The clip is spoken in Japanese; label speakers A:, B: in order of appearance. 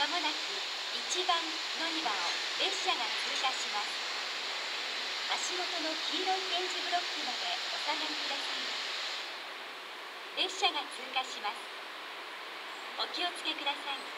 A: まもなく1番乗り場を列車が通過します足元の黄色い点字ブロックまでお下がりください。列車が通過します。お気をつけください